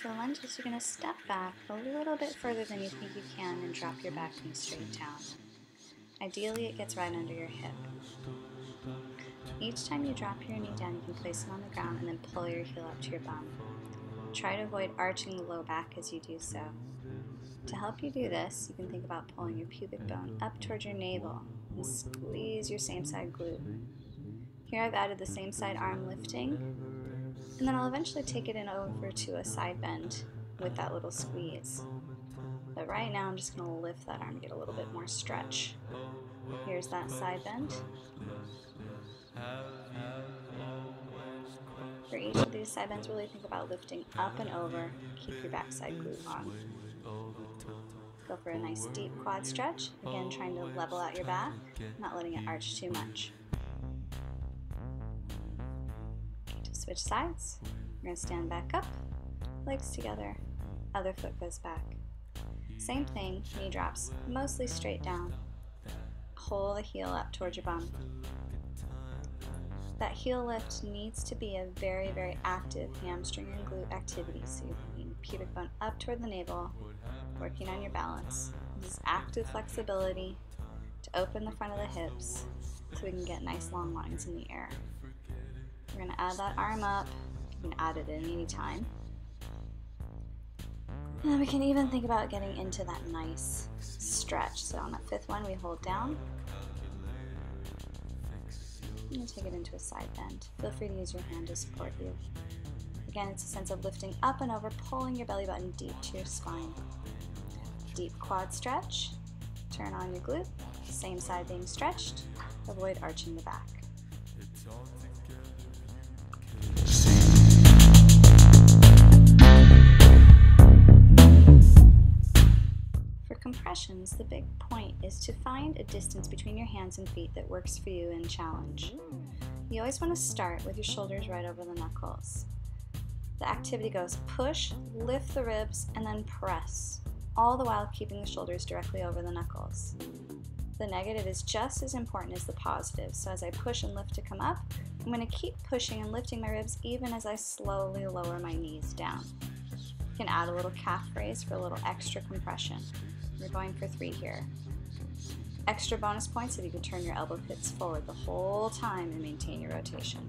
For lunges, you're going to step back a little bit further than you think you can and drop your back knee straight down. Ideally, it gets right under your hip. Each time you drop your knee down, you can place it on the ground and then pull your heel up to your bum. Try to avoid arching the low back as you do so. To help you do this, you can think about pulling your pubic bone up towards your navel and squeeze your same side glute. Here I've added the same side arm lifting, and then I'll eventually take it in over to a side bend with that little squeeze. But right now I'm just going to lift that arm, to get a little bit more stretch. Here's that side bend. For each of these side bends, really think about lifting up and over. Keep your backside glute on. Go for a nice deep quad stretch. Again, trying to level out your back, not letting it arch too much. Switch sides, we're to stand back up, legs together, other foot goes back. Same thing, knee drops, mostly straight down. Pull the heel up towards your bum. That heel lift needs to be a very, very active hamstring and glute activity. So you're bringing pubic bone up toward the navel, working on your balance. This is active flexibility to open the front of the hips so we can get nice long lines in the air. We're to add that arm up. You can add it at any time. And then we can even think about getting into that nice stretch. So on that fifth one, we hold down. And take it into a side bend. Feel free to use your hand to support you. Again, it's a sense of lifting up and over, pulling your belly button deep to your spine. Deep quad stretch. Turn on your glute. Same side being stretched. Avoid arching the back. Compressions, the big point is to find a distance between your hands and feet that works for you in challenge. You always want to start with your shoulders right over the knuckles. The activity goes push, lift the ribs, and then press, all the while keeping the shoulders directly over the knuckles. The negative is just as important as the positive, so as I push and lift to come up, I'm going to keep pushing and lifting my ribs even as I slowly lower my knees down. You can add a little calf raise for a little extra compression. We're going for three here. Extra bonus points if you can turn your elbow pits forward the whole time and maintain your rotation.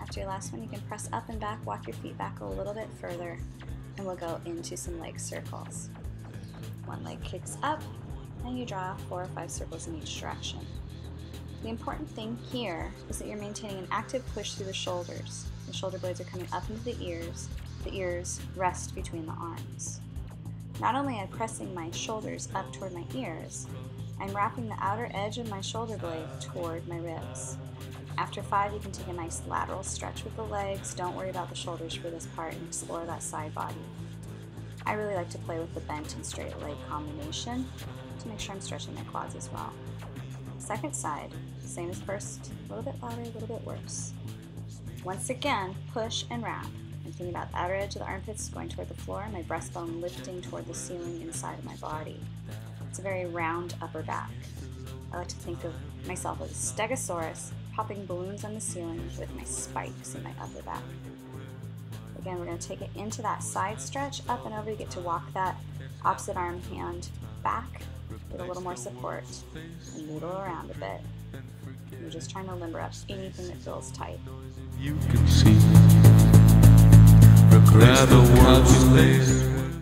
After your last one, you can press up and back, walk your feet back a little bit further, and we'll go into some leg circles. One leg kicks up, and you draw four or five circles in each direction. The important thing here is that you're maintaining an active push through the shoulders. The shoulder blades are coming up into the ears, the ears rest between the arms. Not only am I pressing my shoulders up toward my ears, I'm wrapping the outer edge of my shoulder blade toward my ribs. After five, you can take a nice lateral stretch with the legs. Don't worry about the shoulders for this part and explore that side body. I really like to play with the bent and straight leg combination to make sure I'm stretching my quads as well. Second side, same as first, a little bit louder, a little bit worse. Once again, push and wrap. I'm thinking about the outer edge of the armpits going toward the floor, my breastbone lifting toward the ceiling inside of my body. It's a very round upper back. I like to think of myself as a stegosaurus popping balloons on the ceiling with my spikes in my upper back. Again, we're going to take it into that side stretch, up and over. You get to walk that opposite arm hand back with a little more support and noodle around a bit. You're just trying to limber up anything that feels tight. You can see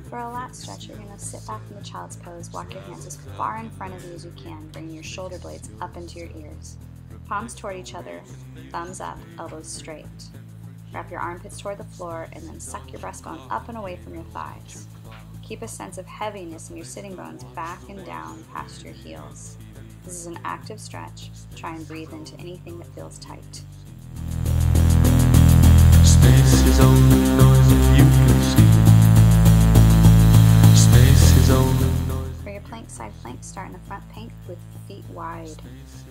for a lat stretch, you're going to sit back in the child's pose, walk your hands as far in front of you as you can, bringing your shoulder blades up into your ears. Palms toward each other, thumbs up, elbows straight. Wrap your armpits toward the floor and then suck your breastbone up and away from your thighs. Keep a sense of heaviness in your sitting bones back and down past your heels. This is an active stretch. Try and breathe into anything that feels tight. Space is side plank, start in the front plank with feet wide.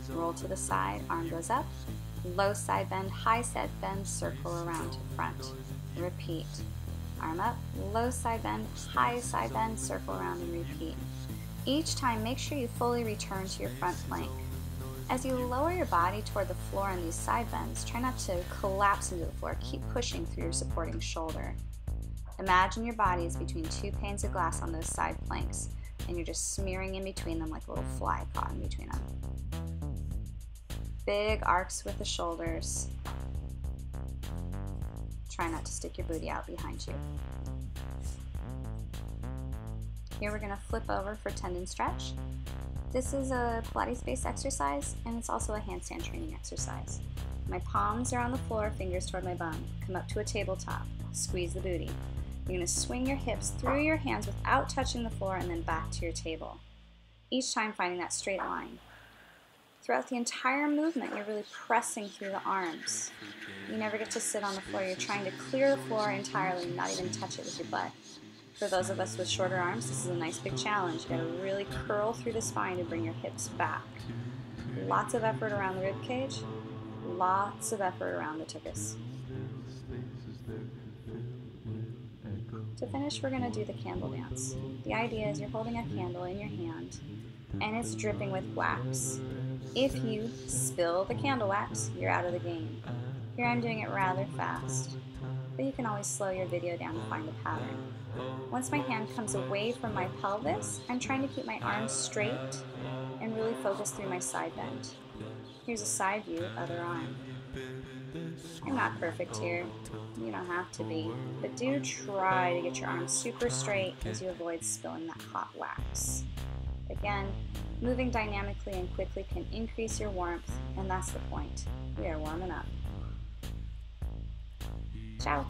Roll to the side, arm goes up. Low side bend, high side bend, circle around to front. Repeat. Arm up, low side bend, high side bend, circle around and repeat. Each time, make sure you fully return to your front plank. As you lower your body toward the floor on these side bends, try not to collapse into the floor. Keep pushing through your supporting shoulder. Imagine your body is between two panes of glass on those side planks, and you're just smearing in between them like a little fly caught in between them. Big arcs with the shoulders. Try not to stick your booty out behind you. Here we're to flip over for tendon stretch. This is a Pilates-based exercise, and it's also a handstand training exercise. My palms are on the floor, fingers toward my bum. Come up to a tabletop. Squeeze the booty. You're going to swing your hips through your hands without touching the floor and then back to your table. Each time finding that straight line. Throughout the entire movement, you're really pressing through the arms. You never get to sit on the floor. You're trying to clear the floor entirely, not even touch it with your butt. For those of us with shorter arms, this is a nice big challenge. You gotta really curl through the spine to bring your hips back. Lots of effort around the rib cage, lots of effort around the tuchus. To finish, we're going to do the candle dance. The idea is you're holding a candle in your hand and it's dripping with wax. If you spill the candle wax, you're out of the game. Here I'm doing it rather fast, but you can always slow your video down to find a pattern. Once my hand comes away from my pelvis, I'm trying to keep my arms straight and really focus through my side bend. Here's a side view, other arm. I'm not perfect here. You don't have to be. But do try to get your arms super straight as you avoid spilling that hot wax. Again, moving dynamically and quickly can increase your warmth, and that's the point. We are warming up. Ciao.